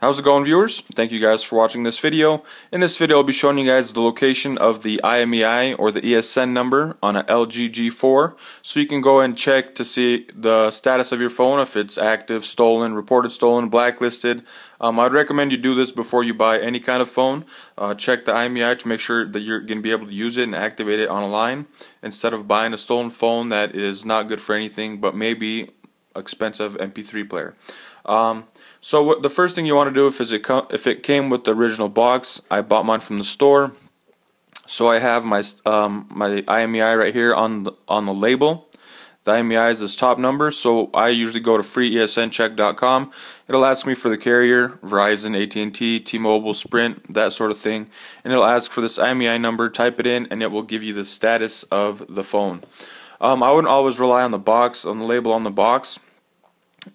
How's it going viewers? Thank you guys for watching this video. In this video I'll be showing you guys the location of the IMEI or the ESN number on a LG G4 so you can go and check to see the status of your phone if it's active, stolen, reported stolen, blacklisted. Um, I'd recommend you do this before you buy any kind of phone. Uh, check the IMEI to make sure that you're going to be able to use it and activate it online instead of buying a stolen phone that is not good for anything but maybe expensive MP3 player. Um, so what, the first thing you want to do if, is it if it came with the original box, I bought mine from the store. So I have my um, my IMEI right here on the, on the label. The IMEI is this top number, so I usually go to freeesncheck.com. It'll ask me for the carrier, Verizon, AT&T, T-Mobile, Sprint, that sort of thing. And it'll ask for this IMEI number, type it in, and it will give you the status of the phone. Um, I wouldn't always rely on the box, on the label on the box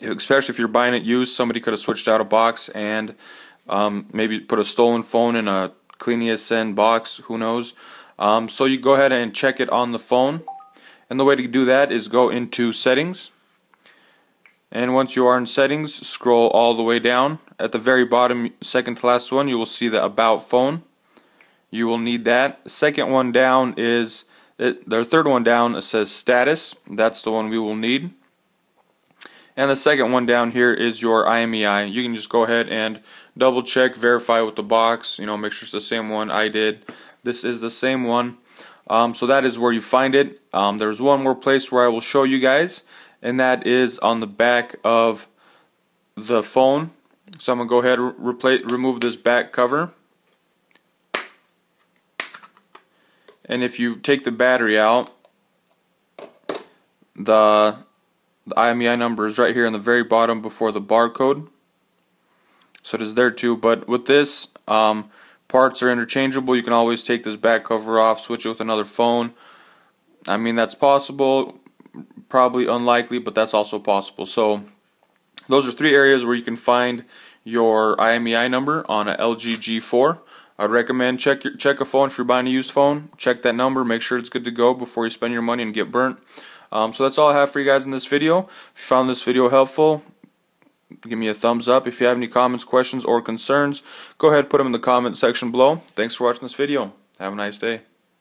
especially if you're buying it used, somebody could have switched out a box and um, maybe put a stolen phone in a clean ESN box, who knows. Um, so you go ahead and check it on the phone. And the way to do that is go into settings. And once you are in settings, scroll all the way down. At the very bottom, second to last one, you will see the about phone. You will need that. Second one down is, it, the third one down says status. That's the one we will need. And the second one down here is your IMEI. You can just go ahead and double check, verify with the box, you know, make sure it's the same one I did. This is the same one. Um, so that is where you find it. Um, there's one more place where I will show you guys, and that is on the back of the phone. So I'm going to go ahead and remove this back cover. And if you take the battery out, the the IMEI number is right here in the very bottom before the barcode. So it is there too. But with this, um, parts are interchangeable. You can always take this back cover off, switch it with another phone. I mean, that's possible. Probably unlikely, but that's also possible. So those are three areas where you can find your IMEI number on a LG G4. I'd recommend check your, check a phone if you're buying a used phone. Check that number, make sure it's good to go before you spend your money and get burnt. Um, so that's all I have for you guys in this video. If you found this video helpful, give me a thumbs up. If you have any comments, questions, or concerns, go ahead and put them in the comment section below. Thanks for watching this video. Have a nice day.